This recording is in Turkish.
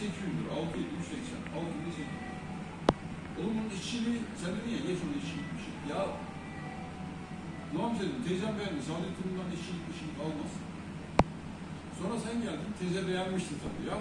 800 lira, 6 7 180, 6 Oğlum bunun işçiliği, sen dedin ya geç onu işçilik bir şey. Ya Ulan dedim teyzem beğendi. Saadettin'den işçilik işçilik şey almaz. Sonra sen geldin teyze beğenmişti tabii. Ya